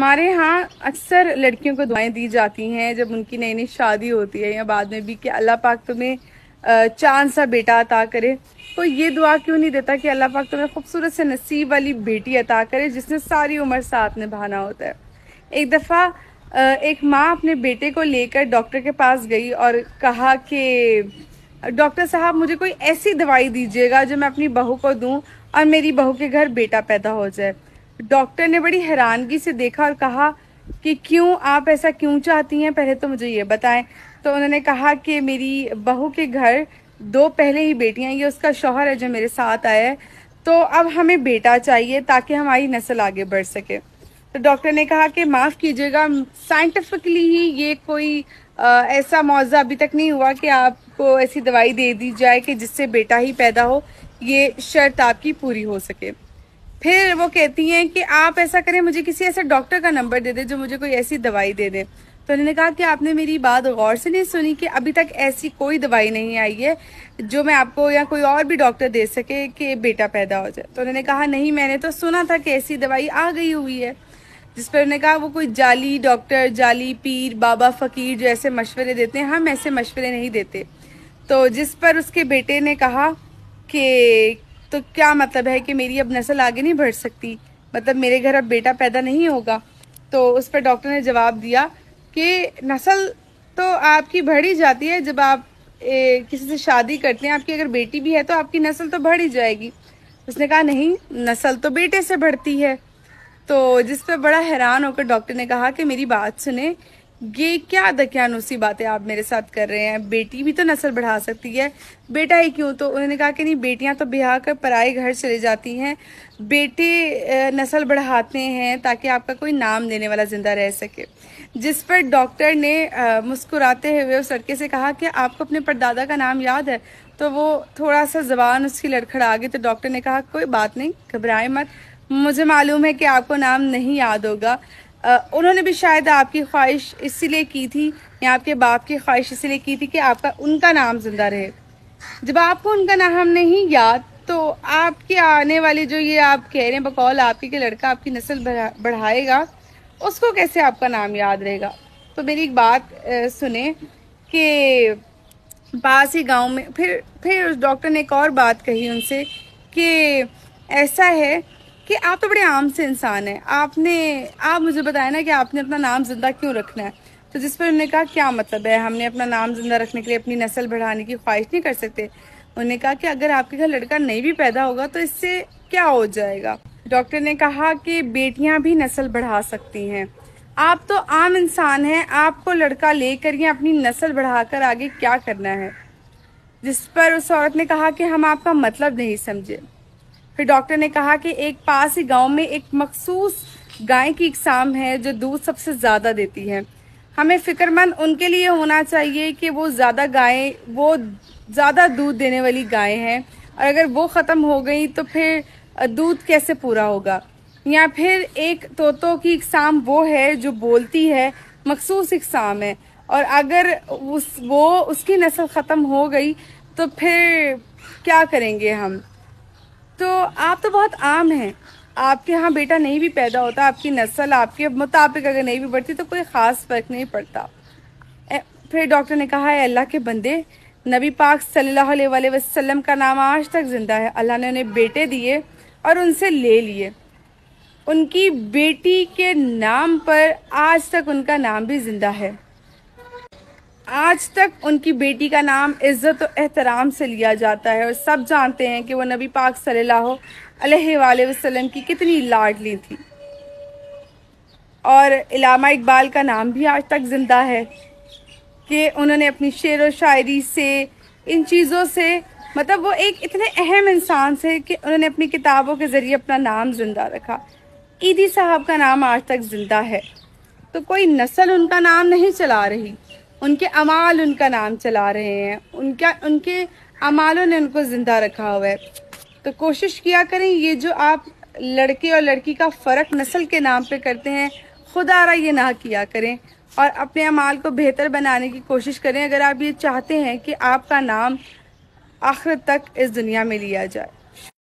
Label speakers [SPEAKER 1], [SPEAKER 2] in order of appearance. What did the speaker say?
[SPEAKER 1] हमारे यहाँ अक्सर लड़कियों को दुआएँ दी जाती हैं जब उनकी नई नई शादी होती है या बाद में भी कि अल्लाह पाक तुम्हें चाँद सा बेटा अता करे। तो ये दुआ क्यों नहीं देता कि अल्लाह पाक तुम्हें खूबसूरत से नसीब वाली बेटी अता करे जिसने सारी उम्र साथ निभाना होता है? एक दफ़ा एक माँ अपने बेटे को लेकर डॉक्टर के पास गई और कहा कि, डॉक्टर साहब, मुझे कोई ऐसी दवाई दीजिएगा जो मैं अपनी बहू को दूँ और मेरी बहू के घर बेटा पैदा हो जाए। डॉक्टर ने बड़ी हैरानगी से देखा और कहा कि क्यों आप ऐसा क्यों चाहती हैं? पहले तो मुझे ये बताएँ। तो उन्होंने कहा कि मेरी बहू के घर दो पहले ही बेटियाँ ये उसका शौहर है जो मेरे साथ आया है। तो अब हमें बेटा चाहिए ताकि हमारी नस्ल आगे बढ़ सके। तो डॉक्टर ने कहा कि माफ़ कीजिएगा साइंटिफिकली ही ये कोई आ, ऐसा मुआवजा अभी तक नहीं हुआ कि आपको ऐसी दवाई दे दी जाए कि जिससे बेटा ही पैदा हो। ये शर्त आपकी पूरी हो सके। फिर वो कहती हैं कि आप ऐसा करें, मुझे किसी ऐसे डॉक्टर का नंबर दे दे जो मुझे कोई ऐसी दवाई दे दे। तो उन्होंने कहा कि आपने मेरी बात गौर से नहीं सुनी कि अभी तक ऐसी कोई दवाई नहीं आई है जो मैं आपको या कोई और भी डॉक्टर दे सके कि बेटा पैदा हो जाए। तो उन्होंने कहा, नहीं, मैंने तो सुना था कि ऐसी दवाई आ गई हुई है। जिस पर उन्होंने कहा, वो कोई जाली डॉक्टर, जाली पीर, बाबा फ़कीर जो ऐसे मशवरे देते हैं। हम ऐसे मशवरे नहीं देते। तो जिस पर उसके बेटे ने कहा कि तो क्या मतलब है कि मेरी अब नस्ल आगे नहीं बढ़ सकती? मतलब मेरे घर अब बेटा पैदा नहीं होगा। तो उस पर डॉक्टर ने जवाब दिया कि नस्ल तो आपकी बढ़ ही जाती है। जब आप ए, किसी से शादी करते हैं आपकी अगर बेटी भी है तो आपकी नस्ल तो बढ़ ही जाएगी। उसने कहा नहीं नस्ल तो बेटे से बढ़ती है। तो जिस पर बड़ा हैरान होकर डॉक्टर ने कहा कि मेरी बात सुने। ये क्या दकियानुसी बातें आप मेरे साथ कर रहे हैं? बेटी भी तो नस्ल बढ़ा सकती है। बेटा ही क्यों? तो उन्होंने कहा कि नहीं, बेटियाँ तो ब्याह कर पराए घर चले जाती हैं। बेटे नस्ल बढ़ाते हैं ताकि आपका कोई नाम देने वाला ज़िंदा रह सके। जिस पर डॉक्टर ने मुस्कुराते हुए उस लड़के से कहा कि आपको अपने परदादा का नाम याद है? तो वो थोड़ा सा जबान उसकी लड़खड़ा गई। तो डॉक्टर ने कहा, कोई बात नहीं, घबराए मत। मुझे मालूम है कि आपको नाम नहीं याद होगा। उन्होंने भी शायद आपकी ख्वाहिश इसीलिए की थी, या आपके बाप की ख्वाहिश इसीलिए की थी कि आपका उनका नाम ज़िंदा रहे। जब आपको उनका नाम नहीं याद तो आपके आने वाली जो ये आप कह रहे हैं, बकौल आपके, के लड़का आपकी नस्ल बढ़ाएगा, उसको कैसे आपका नाम याद रहेगा? तो मेरी एक बात सुने कि पास ही गाँव में, फिर फिर उस डॉक्टर ने एक और बात कही उनसे कि ऐसा है कि आप तो बड़े आम से इंसान हैं। आपने, आप मुझे बताया ना कि आपने अपना नाम ज़िंदा क्यों रखना है? तो जिस पर उन्होंने कहा, क्या मतलब है? हमने अपना नाम ज़िंदा रखने के लिए अपनी नस्ल बढ़ाने की ख्वाहिश नहीं कर सकते। उन्होंने कहा कि अगर आपके घर लड़का नहीं भी पैदा होगा तो इससे क्या हो जाएगा? डॉक्टर ने कहा कि बेटियाँ भी नस्ल बढ़ा सकती हैं। आप तो आम इंसान हैं। आपको लड़का लेकर या अपनी नस्ल बढ़ाकर आगे क्या करना है? जिस पर उस औरत ने कहा कि हम आपका मतलब नहीं समझे। फिर डॉक्टर ने कहा कि एक पास ही गाँव में एक मखसूस गाय की इकसाम है जो दूध सबसे ज़्यादा देती है। हमें फिक्रमंद उनके लिए होना चाहिए कि वो ज़्यादा गाय, वो ज़्यादा दूध देने वाली गाय हैं। और अगर वो ख़त्म हो गई तो फिर दूध कैसे पूरा होगा? या फिर एक तोतों की इकसाम वो है जो बोलती है, मखसूस इकसाम है। और अगर उस, वो, उसकी नस्ल ख़त्म हो गई तो फिर क्या करेंगे हम? तो आप तो बहुत आम हैं। आपके यहाँ बेटा नहीं भी पैदा होता, आपकी नस्ल, आपके मुताबिक अगर नहीं भी बढ़ती तो कोई ख़ास फ़र्क नहीं पड़ता। फिर डॉक्टर ने कहा है अल्लाह के बंदे नबी पाक सल्लल्लाहु अलैहि वसल्लम का नाम आज तक ज़िंदा है। अल्लाह ने उन्हें बेटे दिए और उनसे ले लिए। उनकी बेटी के नाम पर आज तक उनका नाम भी ज़िंदा है। आज तक उनकी बेटी का नाम इज़्ज़त और एहतराम से लिया जाता है और सब जानते हैं कि वो नबी पाक सल्लल्लाहु अलैहि वसल्लम की कितनी लाडली थी। और इलामा इकबाल का नाम भी आज तक ज़िंदा है कि उन्होंने अपनी शेर व शायरी से, इन चीज़ों से मतलब वो एक इतने अहम इंसान से कि उन्होंने अपनी किताबों के ज़रिए अपना नाम ज़िंदा रखा। ईदी साहब का नाम आज तक ज़िंदा है। तो कोई नस्ल उनका नाम नहीं चला रही। उनके अमाल उनका नाम चला रहे हैं। उनका, उनके अमालों ने उनको ज़िंदा रखा हुआ है। तो कोशिश किया करें, ये जो आप लड़के और लड़की का फ़र्क नस्ल के नाम पे करते हैं खुदारा ये ना किया करें। और अपने अमाल को बेहतर बनाने की कोशिश करें। अगर आप ये चाहते हैं कि आपका नाम आखिर तक इस दुनिया में लिया जाए।